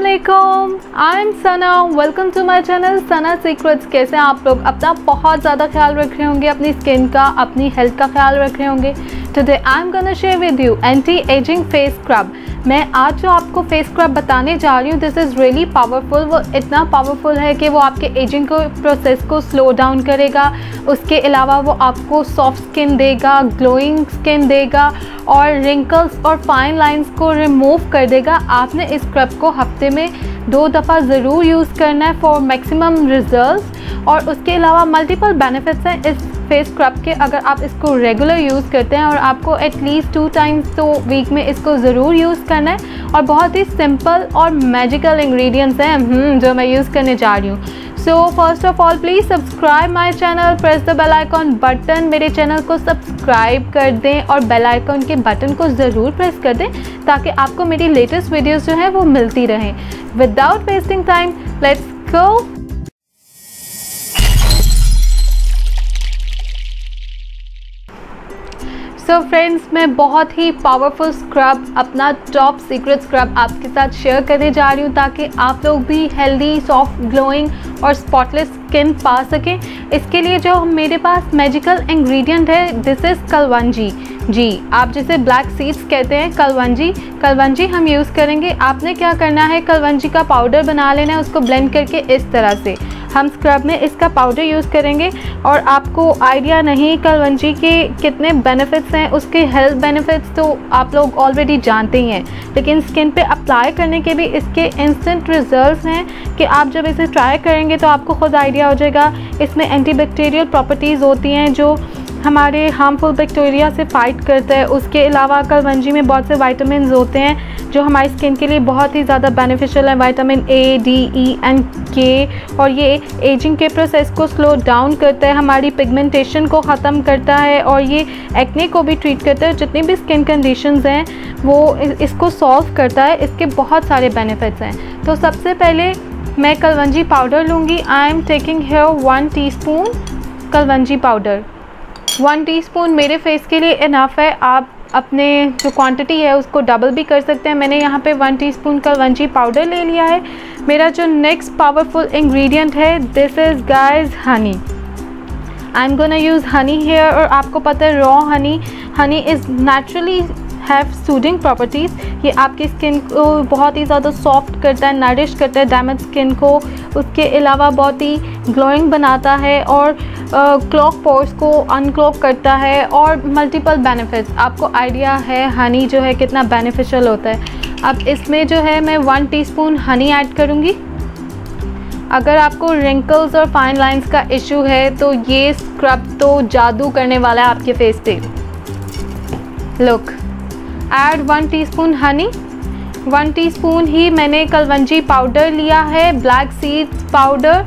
वालेकुम I am Sana welcome to my channel Sana secrets कैसे आप लोग? अपना बहुत ज़्यादा ख्याल रख रहे होंगे, अपनी स्किन का, अपनी हेल्थ का ख्याल रख रहे होंगे। Today I am gonna share with you anti ageing face scrub मैं आज जो आपको फेस स्क्रब बताने जा रही हूँ दिस इज़ रियली पावरफुल वो इतना पावरफुल है कि वो आपके एजिंग को प्रोसेस को स्लो डाउन करेगा। उसके अलावा वो आपको सॉफ्ट स्किन देगा ग्लोइंग स्किन देगा और रिंकल्स और फाइन लाइंस को रिमूव कर देगा। आपने इस स्क्रब को हफ़्ते में दो दफ़ा ज़रूर यूज़ करना है फॉर मैक्सिमम रिज़ल्ट और उसके अलावा मल्टीपल बेनिफिट्स हैं। इस फेस स्क्रब के अगर आप इसको रेगुलर यूज़ करते हैं और आपको एटलीस्ट टू टाइम्स तो वीक में इसको ज़रूर यूज़ करना है और बहुत ही सिंपल और मैजिकल इंग्रेडिएंट्स हैं हम्म, जो मैं यूज़ करने जा रही हूँ। So first of all please subscribe my channel press the bell icon button मेरे चैनल को सब्सक्राइब कर दें और बेल आइकॉन के बटन को ज़रूर प्रेस कर दें ताकि आपको मेरी लेटेस्ट वीडियोस जो हैं वो मिलती रहें। Without wasting time let's go so so friends मैं बहुत ही पावरफुल स्क्रब अपना टॉप सीक्रेट स्क्रब आपके साथ शेयर करने जा रही हूँ ताकि आप लोग भी हेल्दी सॉफ्ट ग्लोइंग और स्पॉटलेस स्किन पा सकें। इसके लिए जो मेरे पास मेजिकल इंग्रेडिएंट है दिस इज़ कलवंजी जी, आप जिसे ब्लैक सीड्स कहते हैं कलवंजी कलवंजी हम यूज़ करेंगे। आपने क्या करना है? कलवंजी का पाउडर बना लेना है, उसको ब्लेंड करके इस तरह से। हम स्क्रब में इसका पाउडर यूज़ करेंगे और आपको आइडिया नहीं कलवंजी के कितने बेनिफिट्स हैं, उसके हेल्थ बेनिफिट्स तो आप लोग ऑलरेडी जानते ही हैं। लेकिन स्किन पे अप्लाई करने के भी इसके इंस्टेंट रिजल्ट्स हैं कि आप जब इसे ट्राई करेंगे तो आपको ख़ुद आइडिया हो जाएगा। इसमें एंटीबैक्टीरियल प्रॉपर्टीज़ होती हैं जो हमारे हार्मफुल बैक्टीरिया से फाइट करता है। उसके अलावा कलवंजी में बहुत से वाइटामिन होते हैं, जो हमारी स्किन के लिए बहुत ही ज़्यादा बेनिफिशियल है। Vitamin A D E and K और ये एजिंग के प्रोसेस को स्लो डाउन करता है। हमारी पिगमेंटेशन को ख़त्म करता है, और ये एक्ने को भी ट्रीट करता है। जितनी भी स्किन कंडीशंस हैं, वो इसको सॉल्व करता है। इसके बहुत सारे बेनिफिट्स हैं। तो सबसे पहले मैं कलवंजी पाउडर लूँगी। I am taking here one teaspoon kalonji powder one teaspoon मेरे फेस के लिए इनफ है। आप अपने जो क्वांटिटी है, उसको डबल भी कर सकते हैं। मैंने यहाँ पे वन टीस्पून का वंजी पाउडर ले लिया है। मेरा जो नेक्स्ट पावरफुल इंग्रेडिएंट है this is guys honey I am gonna use honey here और आपको पता है raw honey honey is naturally have soothing properties ये आपकी स्किन को बहुत ही ज़्यादा सॉफ्ट करता है नरिश करता है डैमेज स्किन को। उसके अलावा बहुत ही ग्लोइंग बनाता है और क्लॉक पोर्स को अनक्लॉक करता है और मल्टीपल बेनिफिट्स आपको आइडिया है हनी जो है कितना बेनिफिशियल होता है। अब इसमें जो है मैं वन टीस्पून हनी ऐड करूँगी। अगर आपको रिंकल्स और फाइन लाइंस का इशू है तो ये स्क्रब तो जादू करने वाला है आपके फेस पे। Look add one teaspoon honey one teaspoon ही मैंने कलवंजी पाउडर लिया है ब्लैक सीड्स पाउडर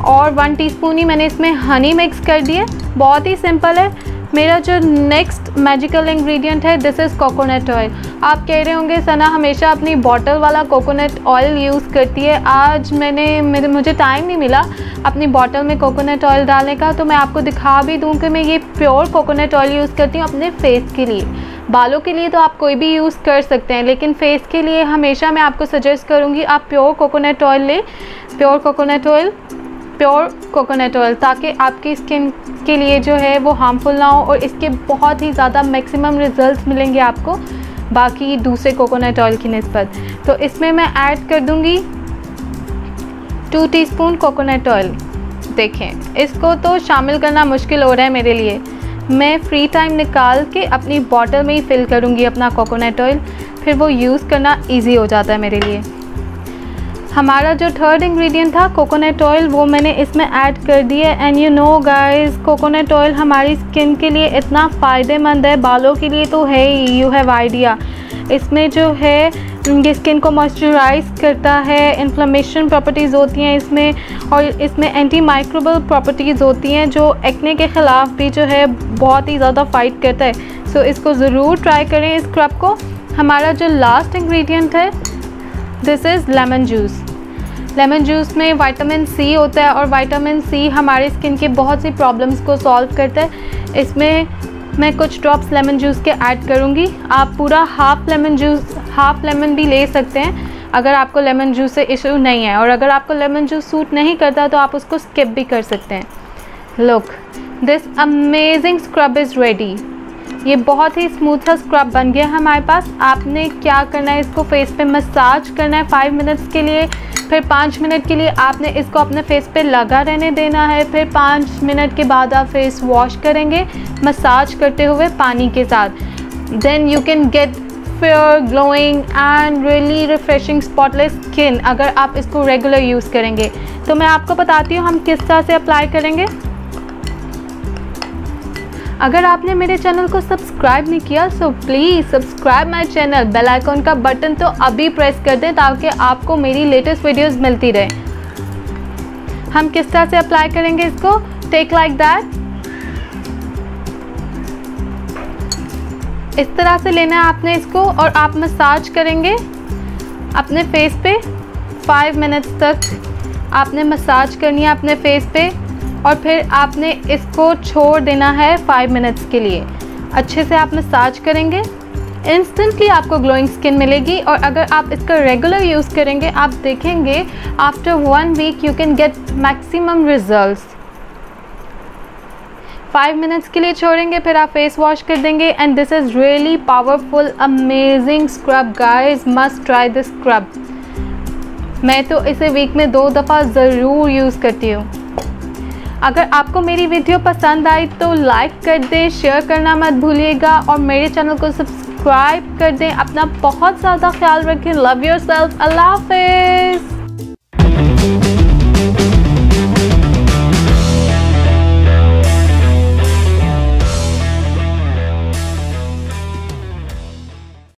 और वन टीस्पून ही मैंने इसमें हनी मिक्स कर दिए बहुत ही सिंपल है। मेरा जो नेक्स्ट मैजिकल इंग्रेडिएंट है दिस इज़ कोकोनट ऑयल आप कह रहे होंगे, सना, हमेशा अपनी बॉटल वाला कोकोनट ऑयल यूज़ करती है। आज मैंने, मेरे, मुझे टाइम नहीं मिला अपनी बॉटल में कोकोनट ऑयल डालने का तो मैं आपको दिखा भी दूँ कि मैं ये प्योर कोकोनट ऑयल यूज़ करती हूँ अपने फेस के लिए। बालों के लिए तो आप कोई भी यूज़ कर सकते हैं, लेकिन फेस के लिए हमेशा मैं आपको सजेस्ट करूँगी, आप प्योर कोकोनट ऑयल लें। Pure coconut oil pure coconut oil ताकि आपकी स्किन के लिए जो है वो हार्मफुल ना हो और इसके बहुत ही ज़्यादा मैक्सिमम रिजल्ट्स मिलेंगे आपको बाकी दूसरे कोकोनट ऑयल की नस्बत। तो इसमें मैं ऐड कर दूँगी टू टीस्पून कोकोनट ऑयल देखें, इसको तो शामिल करना मुश्किल हो रहा है मेरे लिए। मैं फ्री टाइम निकाल के अपनी बॉटल में ही फिल करूँगी अपना कोकोनट ऑयल फिर वो यूज़ करना इजी हो जाता है मेरे लिए। हमारा जो थर्ड इंग्रेडिएंट था कोकोनट ऑयल वो मैंने इसमें ऐड कर दिया and you know guys coconut oil हमारी स्किन के लिए इतना फ़ायदेमंद है बालों के लिए तो है ही यू हैव आइडिया इसमें जो है ये स्किन को मॉइस्चराइज करता है इन्फ्लेमेशन प्रॉपर्टीज़ होती हैं इसमें और इसमें एंटी माइक्रोबल प्रॉपर्टीज़ होती हैं जो एक्ने के ख़िलाफ़ भी जो है बहुत ही ज़्यादा फाइट करता है। सो so, इसको ज़रूर ट्राई करें इस क्रब को। हमारा जो लास्ट इंग्रेडिएंट है this is lemon juice lemon juice में विटामिन सी होता है और विटामिन सी हमारे स्किन के बहुत सी प्रॉब्लम्स को सॉल्व करता है। इसमें मैं कुछ ड्रॉप्स लेमन जूस के ऐड करूँगी। आप पूरा half lemon juice half lemon भी ले सकते हैं। अगर आपको लेमन जूस से इशू नहीं है और अगर आपको लेमन जूस सूट नहीं करता तो आप उसको स्किप भी कर सकते हैं। Look this amazing scrub is ready ये बहुत ही स्मूथ सा स्क्रब बन गया है हमारे पास। आपने क्या करना है इसको फेस पे मसाज करना है फाइव मिनट्स के लिए, फिर पाँच मिनट के लिए आपने इसको अपने फेस पे लगा रहने देना है, फिर पाँच मिनट के बाद आप फेस वॉश करेंगे मसाज करते हुए पानी के साथ। Then you can get fair glowing and really refreshing spotless skin अगर आप इसको रेगुलर यूज़ करेंगे। तो मैं आपको बताती हूँ हम किस तरह से अप्लाई करेंगे। अगर आपने मेरे चैनल को सब्सक्राइब नहीं किया so please subscribe my channel bell icon का बटन तो अभी प्रेस कर दें ताकि आपको मेरी लेटेस्ट वीडियोस मिलती रहे। हम किस तरह से अप्लाई करेंगे इसको? टेक लाइक दैट इस तरह से लेना है आपने इसको और आप मसाज करेंगे अपने फेस पे। फाइव मिनट्स तक आपने मसाज करनी है अपने फेस पे। और फिर आपने इसको छोड़ देना है फाइव मिनट्स के लिए। अच्छे से आप मसाज करेंगे। इंस्टेंटली आपको ग्लोइंग स्किन मिलेगी और अगर आप इसका रेगुलर यूज़ करेंगे, आप देखेंगे after one week you can get maximum results five minutes के लिए छोड़ेंगे, फिर आप फेस वॉश कर देंगे and this is really powerful amazing scrub guys must try this scrub मैं तो इसे वीक में दो दफ़ा ज़रूर यूज़ करती हूँ। अगर आपको मेरी वीडियो पसंद आई तो लाइक कर दें शेयर करना मत भूलिएगा और मेरे चैनल को सब्सक्राइब कर दें। अपना बहुत ज़्यादा ख्याल रखें। लव योर सेल्फ अल्लाह हाफिज़।